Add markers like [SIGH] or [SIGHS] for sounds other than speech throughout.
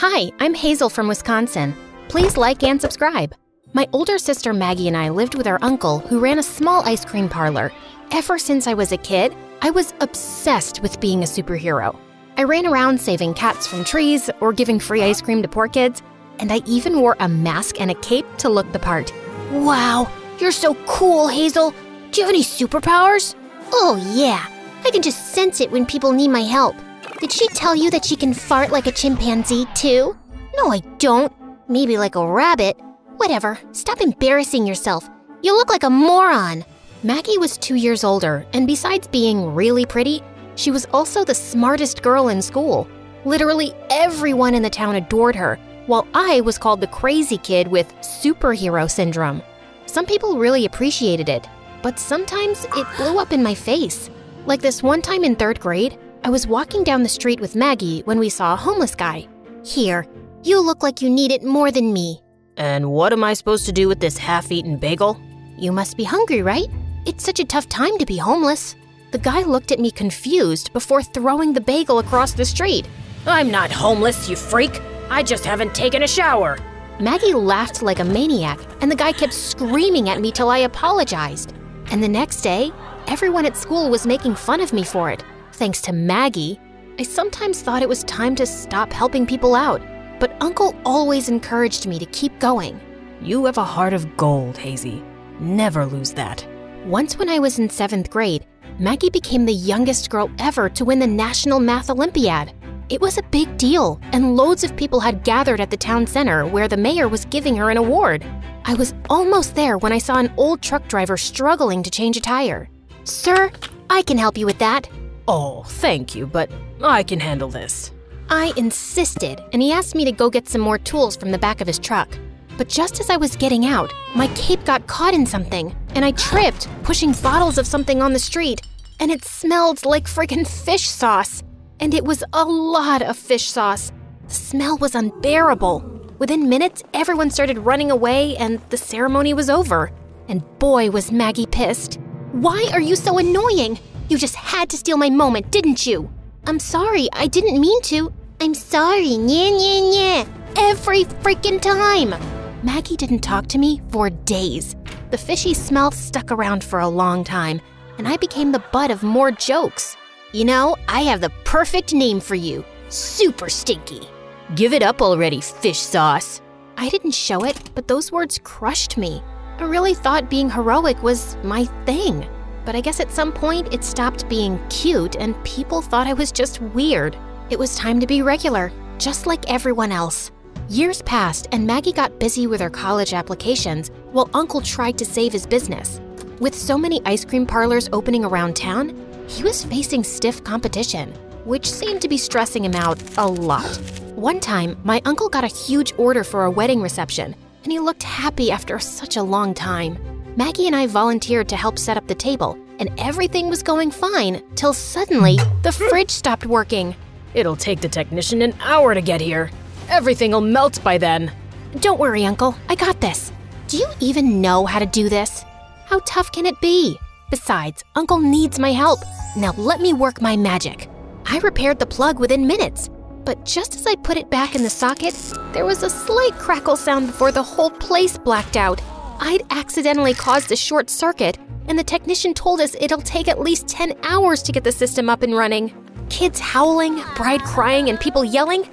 Hi, I'm Hazel from Wisconsin. Please like and subscribe. My older sister Maggie and I lived with our uncle who ran a small ice cream parlor. Ever since I was a kid, I was obsessed with being a superhero. I ran around saving cats from trees or giving free ice cream to poor kids, and I even wore a mask and a cape to look the part. Wow, you're so cool, Hazel. Do you have any superpowers? Oh, yeah. I can just sense it when people need my help. Did she tell you that she can fart like a chimpanzee, too? No, I don't. Maybe like a rabbit. Whatever. Stop embarrassing yourself. You look like a moron. Maggie was two years older, and besides being really pretty, she was also the smartest girl in school. Literally everyone in the town adored her, while I was called the crazy kid with superhero syndrome. Some people really appreciated it, but sometimes it blew up in my face. Like this one time in third grade, I was walking down the street with Maggie when we saw a homeless guy. Here, you look like you need it more than me. And what am I supposed to do with this half eaten bagel? You must be hungry, right? It's such a tough time to be homeless. The guy looked at me confused before throwing the bagel across the street. I'm not homeless, you freak. I just haven't taken a shower. Maggie laughed like a maniac, and the guy kept screaming at me till I apologized. And the next day, everyone at school was making fun of me for it. Thanks to Maggie, I sometimes thought it was time to stop helping people out, but Uncle always encouraged me to keep going. You have a heart of gold, Hazy. Never lose that. Once, when I was in seventh grade, Maggie became the youngest girl ever to win the National Math Olympiad. It was a big deal, and loads of people had gathered at the town center where the mayor was giving her an award. I was almost there when I saw an old truck driver struggling to change a tire. Sir, I can help you with that. Oh, thank you, but I can handle this. I insisted, and he asked me to go get some more tools from the back of his truck. But just as I was getting out, my cape got caught in something, and I tripped, pushing bottles of something on the street, and it smelled like friggin' fish sauce. And it was a lot of fish sauce. The smell was unbearable. Within minutes, everyone started running away, and the ceremony was over. And boy, was Maggie pissed. Why are you so annoying? You just had to steal my moment, didn't you? I'm sorry, I didn't mean to. I'm sorry, yeah, yeah, yeah. Every freaking time. Maggie didn't talk to me for days. The fishy smell stuck around for a long time, and I became the butt of more jokes. You know, I have the perfect name for you Super Stinky. Give it up already, fish sauce. I didn't show it, but those words crushed me. I really thought being heroic was my thing. But I guess at some point it stopped being cute and people thought I was just weird. It was time to be regular, just like everyone else. Years passed, and Maggie got busy with her college applications while Uncle tried to save his business. With so many ice cream parlors opening around town, he was facing stiff competition, which seemed to be stressing him out a lot. One time, my uncle got a huge order for a wedding reception, and he looked happy after such a long time. Maggie and I volunteered to help set up the table, and everything was going fine till suddenly the [LAUGHS] fridge stopped working. It'll take the technician an hour to get here. Everything'll melt by then. Don't worry, Uncle. I got this. Do you even know how to do this? How tough can it be? Besides, Uncle needs my help. Now let me work my magic. I repaired the plug within minutes, but just as I put it back in the socket, there was a slight crackle sound before the whole place blacked out. I'd accidentally caused a short circuit, and the technician told us it'll take at least 10 hours to get the system up and running. Kids howling, bride crying, and people yelling.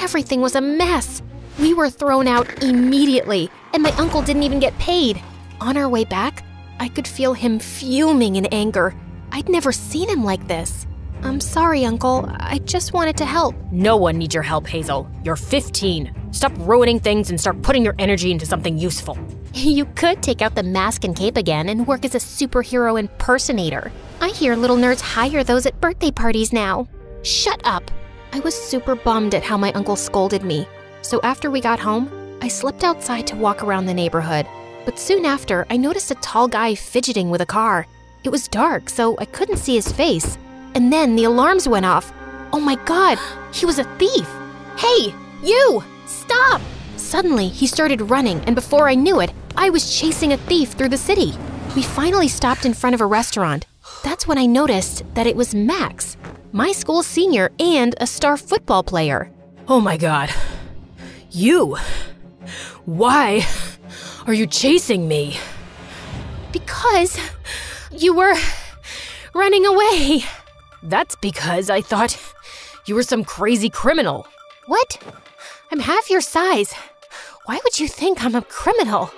Everything was a mess. We were thrown out immediately, and my uncle didn't even get paid. On our way back, I could feel him fuming in anger. I'd never seen him like this. I'm sorry, Uncle. I just wanted to help. No one needs your help, Hazel. You're 15. Stop ruining things and start putting your energy into something useful. [LAUGHS] You could take out the mask and cape again and work as a superhero impersonator. I hear little nerds hire those at birthday parties now. Shut up. I was super bummed at how my uncle scolded me. So after we got home, I slipped outside to walk around the neighborhood. But soon after, I noticed a tall guy fidgeting with a car. It was dark, so I couldn't see his face. And then the alarms went off. Oh my god, he was a thief! Hey, you! Stop! Suddenly, he started running, and before I knew it, I was chasing a thief through the city. We finally stopped in front of a restaurant. That's when I noticed that it was Max, my school senior and a star football player. Oh my god. You! Why are you chasing me? Because you were running away. That's because I thought you were some crazy criminal. What? I'm half your size. Why would you think I'm a criminal?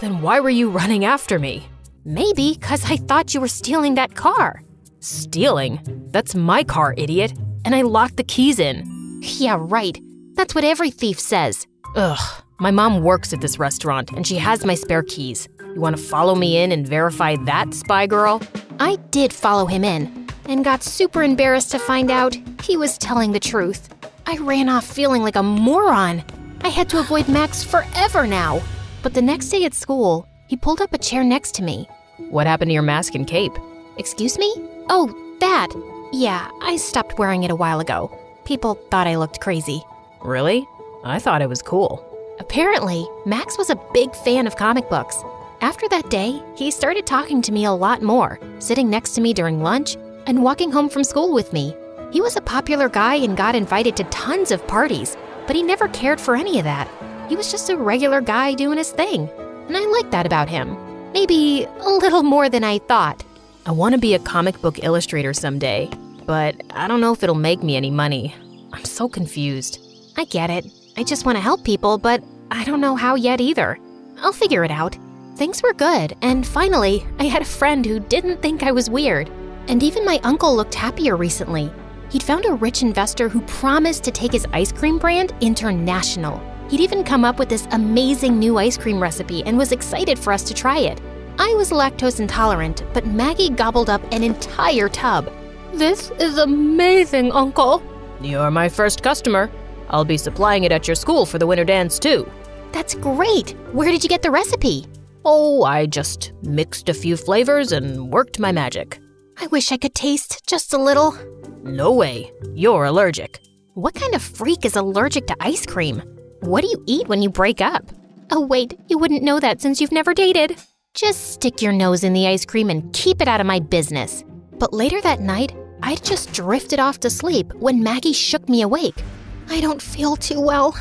Then why were you running after me? Maybe because I thought you were stealing that car. Stealing? That's my car, idiot. And I locked the keys in. Yeah, right. That's what every thief says. Ugh. My mom works at this restaurant and she has my spare keys. You want to follow me in and verify that, spy girl? I did follow him in and got super embarrassed to find out he was telling the truth. I ran off feeling like a moron. I had to avoid Max forever now. But the next day at school, he pulled up a chair next to me. What happened to your mask and cape? Excuse me? Oh, that. Yeah, I stopped wearing it a while ago. People thought I looked crazy. Really? I thought it was cool. Apparently, Max was a big fan of comic books. After that day, he started talking to me a lot more, sitting next to me during lunch and walking home from school with me. He was a popular guy and got invited to tons of parties, but he never cared for any of that. He was just a regular guy doing his thing, and I like that about him. Maybe a little more than I thought. I want to be a comic book illustrator someday, but I don't know if it'll make me any money. I'm so confused. I get it. I just want to help people, but I don't know how yet either. I'll figure it out. Things were good, and finally, I had a friend who didn't think I was weird. And even my uncle looked happier recently. He'd found a rich investor who promised to take his ice cream brand international. He'd even come up with this amazing new ice cream recipe and was excited for us to try it. I was lactose intolerant, but Maggie gobbled up an entire tub. This is amazing, Uncle. You're my first customer. I'll be supplying it at your school for the winter dance, too. That's great. Where did you get the recipe? Oh, I just mixed a few flavors and worked my magic. I wish I could taste just a little. No way. You're allergic. What kind of freak is allergic to ice cream? What do you eat when you break up? Oh, wait, you wouldn't know that since you've never dated. Just stick your nose in the ice cream and keep it out of my business. But later that night, I'd just drifted off to sleep when Maggie shook me awake. I don't feel too well.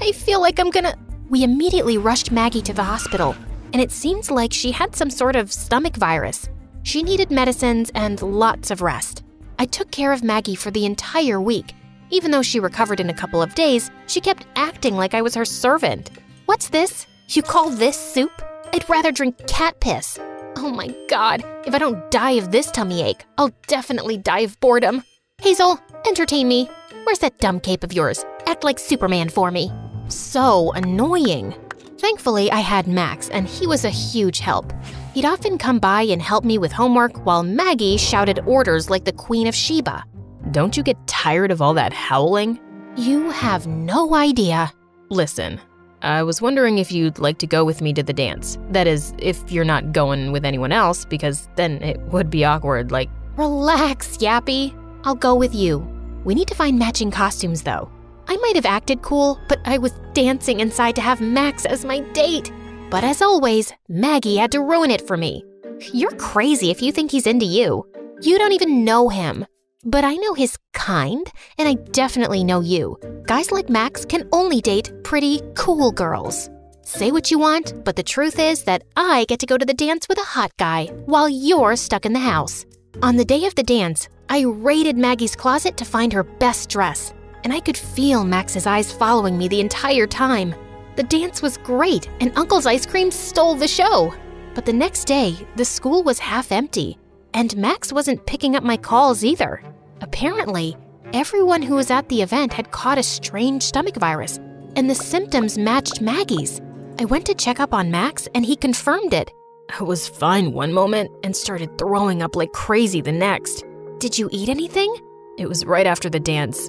I feel like I'm gonna. We immediately rushed Maggie to the hospital, and it seems like she had some sort of stomach virus. She needed medicines and lots of rest. I took care of Maggie for the entire week. Even though she recovered in a couple of days, she kept acting like I was her servant. What's this? You call this soup? I'd rather drink cat piss. Oh my god, if I don't die of this tummy ache, I'll definitely die of boredom. Hazel, entertain me. Where's that dumb cape of yours? Act like Superman for me. So annoying. Thankfully, I had Max, and he was a huge help. He'd often come by and help me with homework while Maggie shouted orders like the Queen of Sheba. Don't you get tired of all that howling? You have no idea. Listen, I was wondering if you'd like to go with me to the dance. That is, if you're not going with anyone else, because then it would be awkward, like. Relax, Yappy. I'll go with you. We need to find matching costumes, though. I might have acted cool, but I was dancing inside to have Max as my date. But as always, Maggie had to ruin it for me. You're crazy if you think he's into you. You don't even know him. But I know his kind, and I definitely know you. Guys like Max can only date pretty cool girls. Say what you want, but the truth is that I get to go to the dance with a hot guy while you're stuck in the house. On the day of the dance, I raided Maggie's closet to find her best dress, and I could feel Max's eyes following me the entire time. The dance was great, and Uncle's ice cream stole the show. But the next day, the school was half empty, and Max wasn't picking up my calls either. Apparently, everyone who was at the event had caught a strange stomach virus, and the symptoms matched Maggie's. I went to check up on Max, and he confirmed it. I was fine one moment and started throwing up like crazy the next. Did you eat anything? It was right after the dance.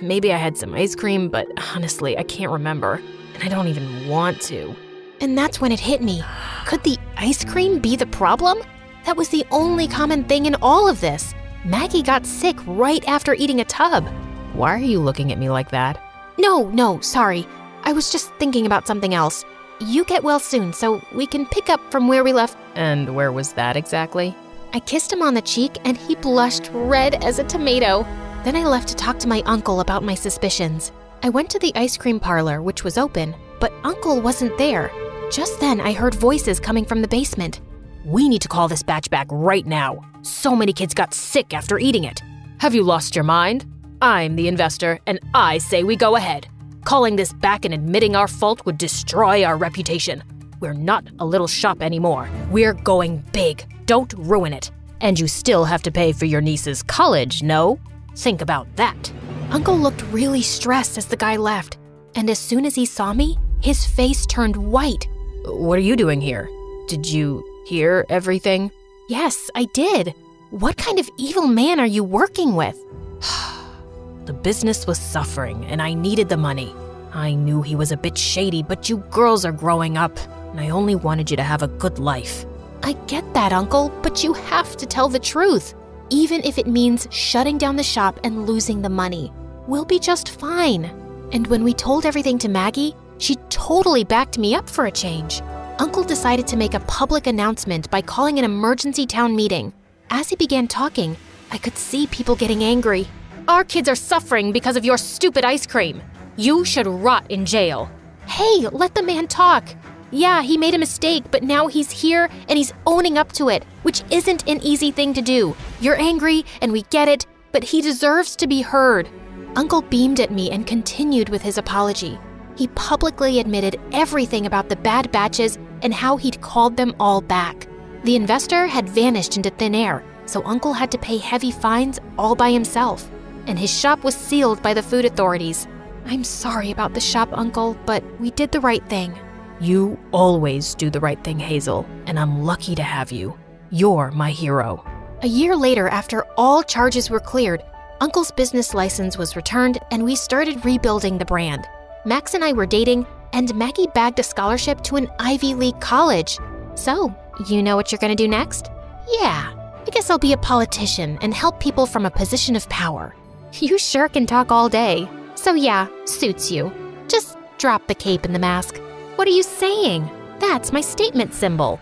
Maybe I had some ice cream, but honestly, I can't remember. And I don't even want to. And that's when it hit me. Could the ice cream be the problem? That was the only common thing in all of this. Maggie got sick right after eating a tub. Why are you looking at me like that? No, no, sorry. I was just thinking about something else. You get well soon, so we can pick up from where we left. And where was that exactly? I kissed him on the cheek and he blushed red as a tomato. Then I left to talk to my uncle about my suspicions. I went to the ice cream parlor, which was open, but Uncle wasn't there. Just then, I heard voices coming from the basement. We need to call this batch back right now. So many kids got sick after eating it. Have you lost your mind? I'm the investor, and I say we go ahead. Calling this back and admitting our fault would destroy our reputation. We're not a little shop anymore. We're going big. Don't ruin it. And you still have to pay for your niece's college, no? Think about that. Uncle looked really stressed as the guy left, and as soon as he saw me, his face turned white. What are you doing here? Did you hear everything? Yes, I did. What kind of evil man are you working with? [SIGHS] the business was suffering, and I needed the money. I knew he was a bit shady, but you girls are growing up, and I only wanted you to have a good life. I get that, Uncle, but you have to tell the truth, even if it means shutting down the shop and losing the money. We'll be just fine. And when we told everything to Maggie, she totally backed me up for a change. Uncle decided to make a public announcement by calling an emergency town meeting. As he began talking, I could see people getting angry. Our kids are suffering because of your stupid ice cream. You should rot in jail. Hey, let the man talk. Yeah, he made a mistake, but now he's here and he's owning up to it, which isn't an easy thing to do. You're angry, and we get it, but he deserves to be heard. Uncle beamed at me and continued with his apology. He publicly admitted everything about the bad batches and how he'd called them all back. The investor had vanished into thin air, so Uncle had to pay heavy fines all by himself, and his shop was sealed by the food authorities. I'm sorry about the shop, Uncle, but we did the right thing. You always do the right thing, Hazel, and I'm lucky to have you. You're my hero. A year later, after all charges were cleared, Uncle's business license was returned and we started rebuilding the brand. Max and I were dating, and Maggie bagged a scholarship to an Ivy League college. So, you know what you're gonna do next? Yeah, I guess I'll be a politician and help people from a position of power. [LAUGHS] You sure can talk all day. So, yeah, suits you. Just drop the cape and the mask. What are you saying? That's my statement symbol.